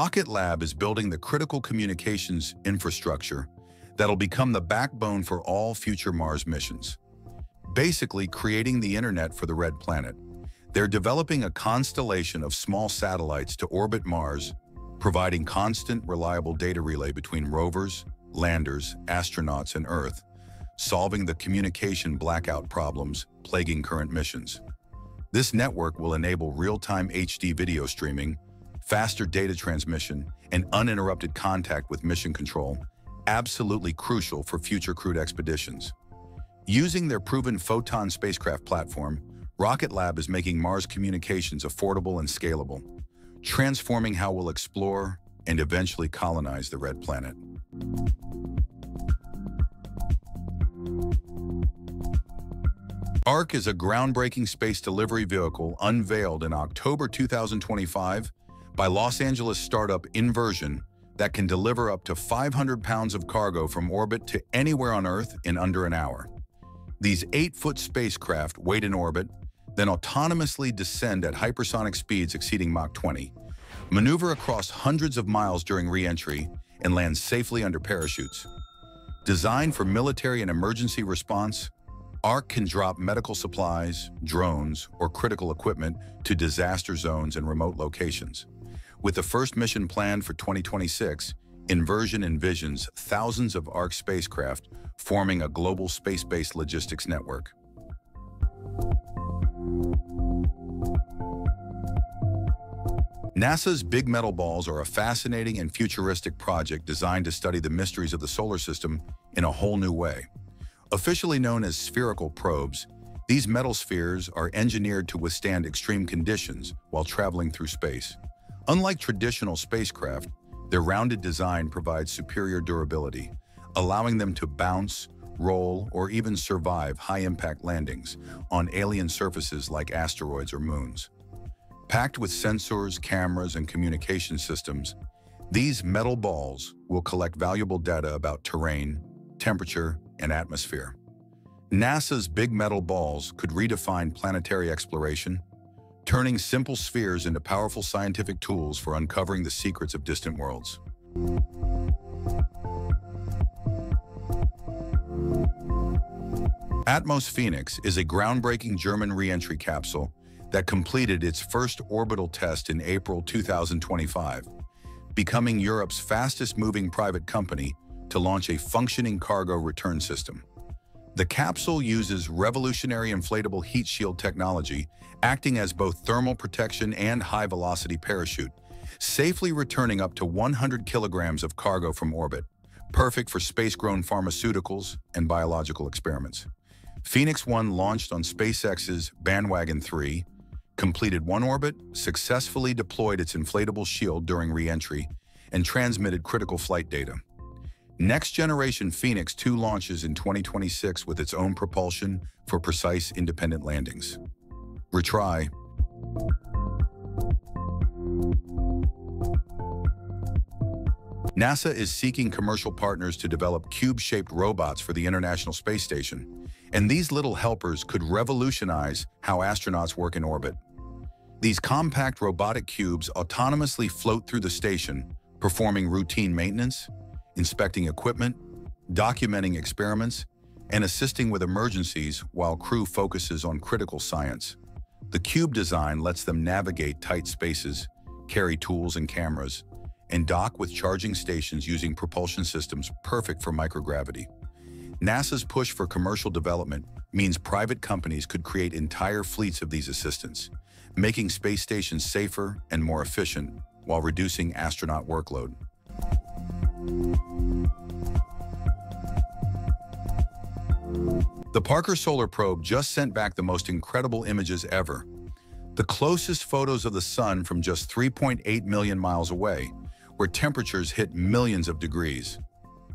Rocket Lab is building the critical communications infrastructure that'll become the backbone for all future Mars missions. Basically, creating the internet for the Red Planet. They're developing a constellation of small satellites to orbit Mars, providing constant, reliable data relay between rovers, landers, astronauts, and Earth, solving the communication blackout problems plaguing current missions. This network will enable real-time HD video streaming, faster data transmission, and uninterrupted contact with mission control, absolutely crucial for future crewed expeditions. Using their proven Photon spacecraft platform, Rocket Lab is making Mars communications affordable and scalable, transforming how we'll explore and eventually colonize the Red Planet. ARC is a groundbreaking space delivery vehicle unveiled in October 2025 by Los Angeles startup Inversion that can deliver up to 500 pounds of cargo from orbit to anywhere on Earth in under an hour. These eight-foot spacecraft wait in orbit, then autonomously descend at hypersonic speeds exceeding Mach 20, maneuver across hundreds of miles during re-entry, and land safely under parachutes. Designed for military and emergency response, ARC can drop medical supplies, drones, or critical equipment to disaster zones and remote locations. With the first mission planned for 2026, Inversion envisions thousands of ARC spacecraft forming a global space-based logistics network. NASA's Big Metal Balls are a fascinating and futuristic project designed to study the mysteries of the solar system in a whole new way. Officially known as spherical probes, these metal spheres are engineered to withstand extreme conditions while traveling through space. Unlike traditional spacecraft, their rounded design provides superior durability, allowing them to bounce, roll, or even survive high-impact landings on alien surfaces like asteroids or moons. Packed with sensors, cameras, and communication systems, these metal balls will collect valuable data about terrain, temperature, and atmosphere. NASA's big metal balls could redefine planetary exploration, turning simple spheres into powerful scientific tools for uncovering the secrets of distant worlds. Atmos Phoenix is a groundbreaking German re-entry capsule that completed its first orbital test in April 2025, becoming Europe's fastest-moving private company to launch a functioning cargo return system. The capsule uses revolutionary inflatable heat shield technology, acting as both thermal protection and high-velocity parachute, safely returning up to 100 kilograms of cargo from orbit, perfect for space-grown pharmaceuticals and biological experiments. Phoenix 1 launched on SpaceX's Bandwagon 3, completed one orbit, successfully deployed its inflatable shield during re-entry, and transmitted critical flight data. Next generation Phoenix 2 launches in 2026 with its own propulsion for precise independent landings. Retry. NASA is seeking commercial partners to develop cube-shaped robots for the International Space Station, and these little helpers could revolutionize how astronauts work in orbit. These compact robotic cubes autonomously float through the station, performing routine maintenance, inspecting equipment, documenting experiments, and assisting with emergencies while crew focuses on critical science. The cube design lets them navigate tight spaces, carry tools and cameras, and dock with charging stations using propulsion systems perfect for microgravity. NASA's push for commercial development means private companies could create entire fleets of these assistants, making space stations safer and more efficient while reducing astronaut workload. The Parker Solar Probe just sent back the most incredible images ever. The closest photos of the sun from just 3.8 million miles away, where temperatures hit millions of degrees.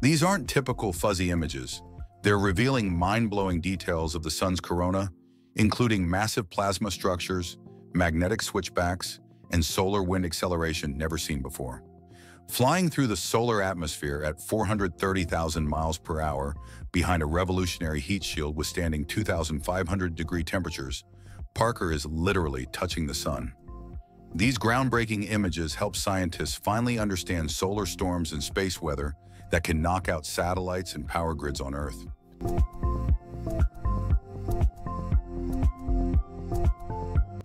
These aren't typical fuzzy images. They're revealing mind-blowing details of the sun's corona, including massive plasma structures, magnetic switchbacks, and solar wind acceleration never seen before. Flying through the solar atmosphere at 430,000 miles per hour behind a revolutionary heat shield withstanding 2,500 degree temperatures, Parker is literally touching the sun. These groundbreaking images help scientists finally understand solar storms and space weather that can knock out satellites and power grids on Earth.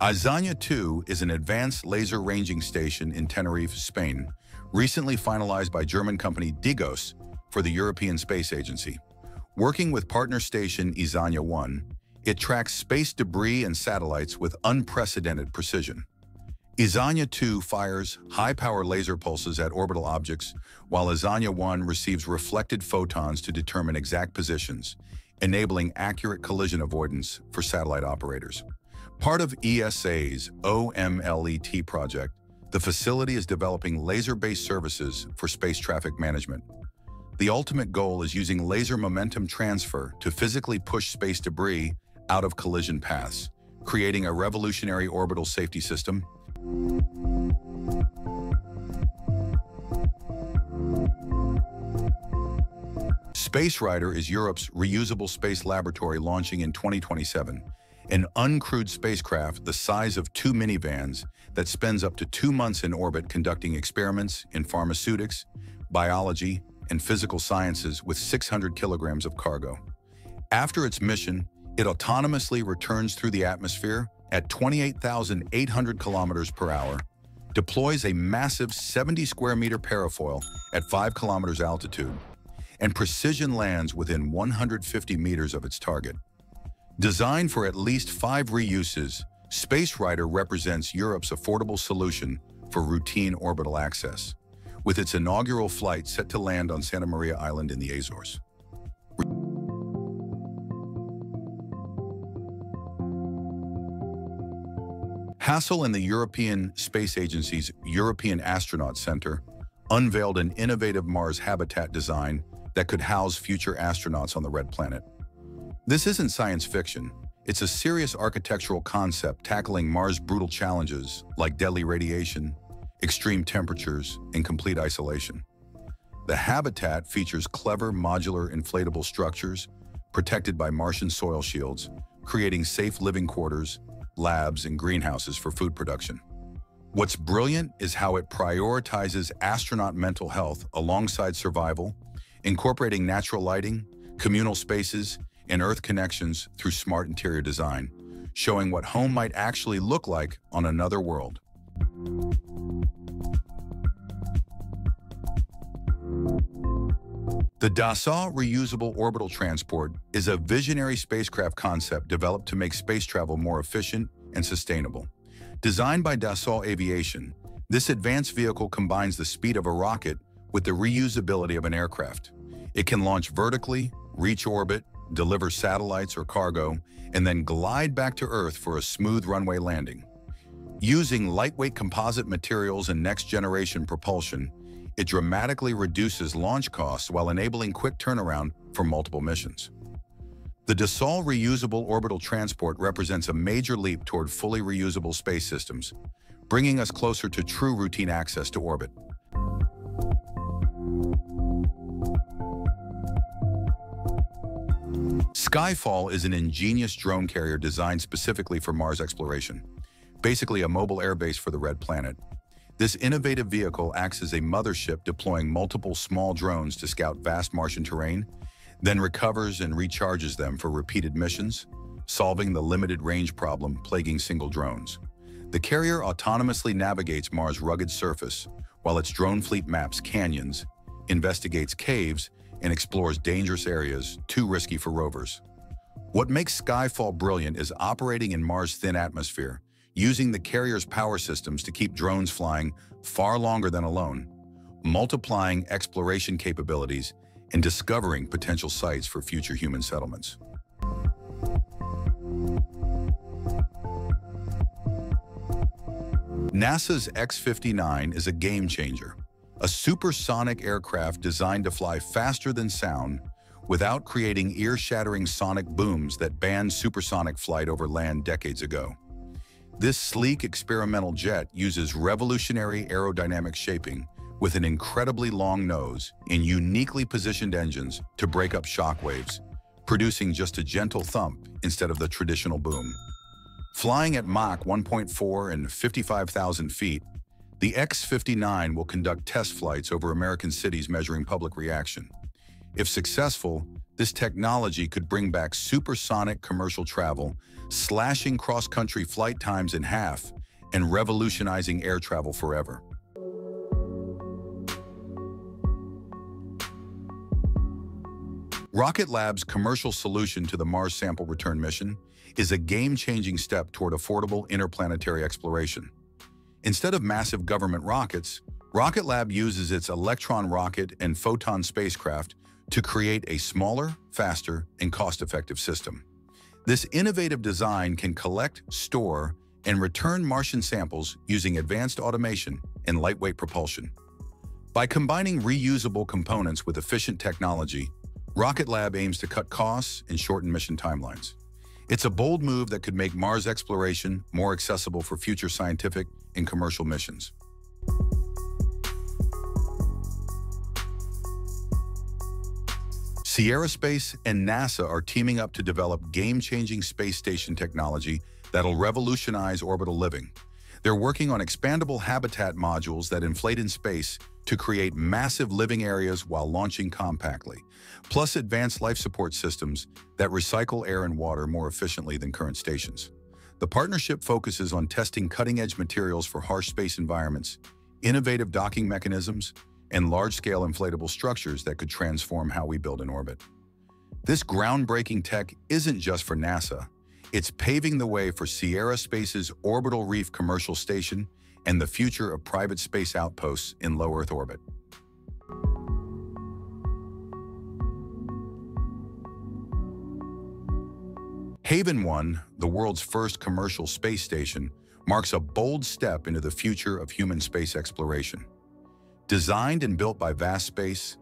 Izaña 2 is an advanced laser ranging station in Tenerife, Spain, recently finalized by German company Digos for the European Space Agency. Working with partner station Izaña 1, it tracks space debris and satellites with unprecedented precision. Izaña 2 fires high-power laser pulses at orbital objects, while Izaña 1 receives reflected photons to determine exact positions, enabling accurate collision avoidance for satellite operators. Part of ESA's OMLET project, the facility is developing laser-based services for space traffic management. The ultimate goal is using laser momentum transfer to physically push space debris out of collision paths, creating a revolutionary orbital safety system Space Rider is Europe's reusable space laboratory launching in 2027, an uncrewed spacecraft the size of two minivans that spends up to two months in orbit conducting experiments in pharmaceutics, biology, and physical sciences with 600 kilograms of cargo. After its mission, it autonomously returns through the atmosphere at 28,800 kilometers per hour, deploys a massive 70 square meter parafoil at 5 kilometers altitude, and precision lands within 150 meters of its target. Designed for at least five reuses, Space Rider represents Europe's affordable solution for routine orbital access, with its inaugural flight set to land on Santa Maria Island in the Azores. Hassell and the European Space Agency's European Astronaut Center unveiled an innovative Mars habitat design that could house future astronauts on the Red Planet. This isn't science fiction. It's a serious architectural concept tackling Mars' brutal challenges like deadly radiation, extreme temperatures, and complete isolation. The habitat features clever modular inflatable structures protected by Martian soil shields, creating safe living quarters labs, and greenhouses for food production. What's brilliant is how it prioritizes astronaut mental health alongside survival, incorporating natural lighting, communal spaces, and Earth connections through smart interior design, showing what home might actually look like on another world. The Dassault Reusable Orbital Transport is a visionary spacecraft concept developed to make space travel more efficient and sustainable. Designed by Dassault Aviation, this advanced vehicle combines the speed of a rocket with the reusability of an aircraft. It can launch vertically, reach orbit, deliver satellites or cargo, and then glide back to Earth for a smooth runway landing. Using lightweight composite materials and next-generation propulsion, it dramatically reduces launch costs while enabling quick turnaround for multiple missions. The Dassault Reusable Orbital Transport represents a major leap toward fully reusable space systems, bringing us closer to true routine access to orbit. Skyfall is an ingenious drone carrier designed specifically for Mars exploration, basically a mobile airbase for the Red Planet. This innovative vehicle acts as a mothership deploying multiple small drones to scout vast Martian terrain, then recovers and recharges them for repeated missions, solving the limited range problem plaguing single drones. The carrier autonomously navigates Mars' rugged surface, while its drone fleet maps canyons, investigates caves, and explores dangerous areas too risky for rovers. What makes Skyfall brilliant is operating in Mars' thin atmosphere, using the carrier's power systems to keep drones flying far longer than alone, multiplying exploration capabilities and discovering potential sites for future human settlements. NASA's X-59 is a game changer, a supersonic aircraft designed to fly faster than sound without creating ear-shattering sonic booms that banned supersonic flight over land decades ago. This sleek experimental jet uses revolutionary aerodynamic shaping with an incredibly long nose and uniquely positioned engines to break up shock waves, producing just a gentle thump instead of the traditional boom. Flying at Mach 1.4 and 55,000 feet, the X-59 will conduct test flights over American cities measuring public reaction. If successful, this technology could bring back supersonic commercial travel, slashing cross-country flight times in half and revolutionizing air travel forever. Rocket Lab's commercial solution to the Mars sample return mission is a game-changing step toward affordable interplanetary exploration. Instead of massive government rockets, Rocket Lab uses its Electron rocket and Photon spacecraft to create a smaller, faster, and cost-effective system. This innovative design can collect, store, and return Martian samples using advanced automation and lightweight propulsion. By combining reusable components with efficient technology, Rocket Lab aims to cut costs and shorten mission timelines. It's a bold move that could make Mars exploration more accessible for future scientific and commercial missions. Sierra Space and NASA are teaming up to develop game-changing space station technology that'll revolutionize orbital living. They're working on expandable habitat modules that inflate in space to create massive living areas while launching compactly, plus advanced life support systems that recycle air and water more efficiently than current stations. The partnership focuses on testing cutting-edge materials for harsh space environments, innovative docking mechanisms, and large-scale inflatable structures that could transform how we build in orbit. This groundbreaking tech isn't just for NASA. It's paving the way for Sierra Space's Orbital Reef Commercial Station and the future of private space outposts in low Earth orbit. Haven 1, the world's first commercial space station, marks a bold step into the future of human space exploration. Designed and built by Vast Space,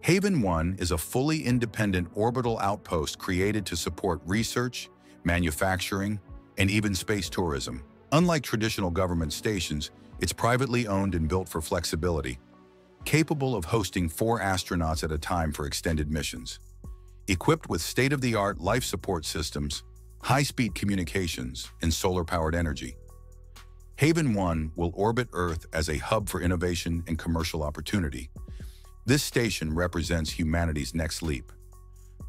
Haven 1 is a fully independent orbital outpost created to support research, manufacturing, and even space tourism. Unlike traditional government stations, it's privately owned and built for flexibility, capable of hosting four astronauts at a time for extended missions. Equipped with state-of-the-art life support systems, high-speed communications, and solar-powered energy, Haven 1 will orbit Earth as a hub for innovation and commercial opportunity. This station represents humanity's next leap,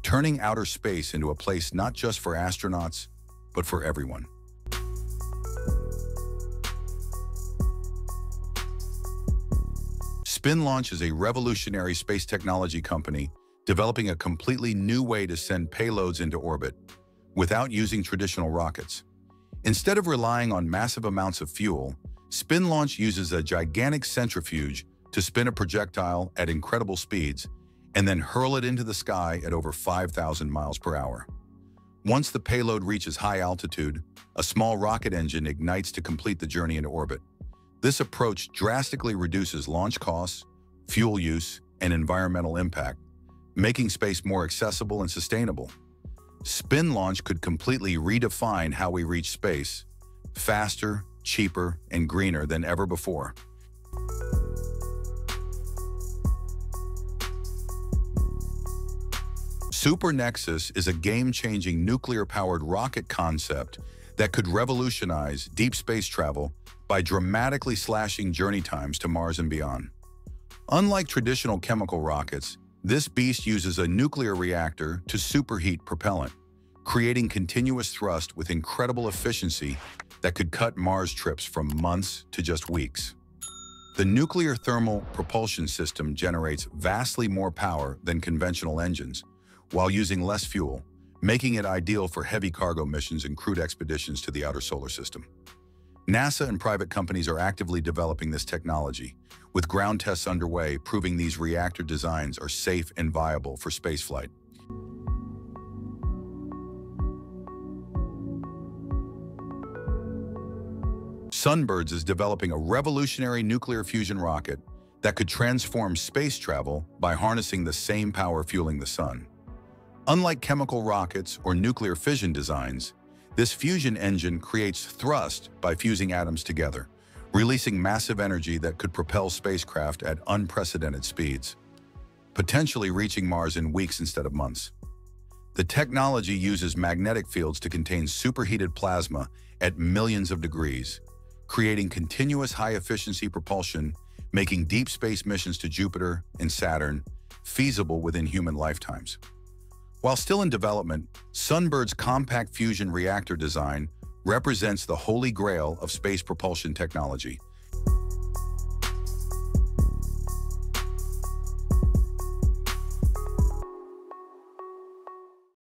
turning outer space into a place not just for astronauts, but for everyone. Spin Launch is a revolutionary space technology company developing a completely new way to send payloads into orbit without using traditional rockets. Instead of relying on massive amounts of fuel, Spin Launch uses a gigantic centrifuge to spin a projectile at incredible speeds and then hurl it into the sky at over 5,000 miles per hour. Once the payload reaches high altitude, a small rocket engine ignites to complete the journey into orbit. This approach drastically reduces launch costs, fuel use, and environmental impact, making space more accessible and sustainable. Spin launch could completely redefine how we reach space, faster, cheaper, and greener than ever before. Super Nexus is a game-changing nuclear-powered rocket concept that could revolutionize deep space travel by dramatically slashing journey times to Mars and beyond. Unlike traditional chemical rockets, this beast uses a nuclear reactor to superheat propellant, creating continuous thrust with incredible efficiency that could cut Mars trips from months to just weeks. The nuclear thermal propulsion system generates vastly more power than conventional engines, while using less fuel, making it ideal for heavy cargo missions and crewed expeditions to the outer solar system. NASA and private companies are actively developing this technology, with ground tests underway proving these reactor designs are safe and viable for spaceflight. Sunbirds is developing a revolutionary nuclear fusion rocket that could transform space travel by harnessing the same power fueling the sun. Unlike chemical rockets or nuclear fission designs, this fusion engine creates thrust by fusing atoms together, releasing massive energy that could propel spacecraft at unprecedented speeds, potentially reaching Mars in weeks instead of months. The technology uses magnetic fields to contain superheated plasma at millions of degrees, creating continuous high-efficiency propulsion, making deep space missions to Jupiter and Saturn feasible within human lifetimes. While still in development, Sunbird's compact fusion reactor design represents the holy grail of space propulsion technology –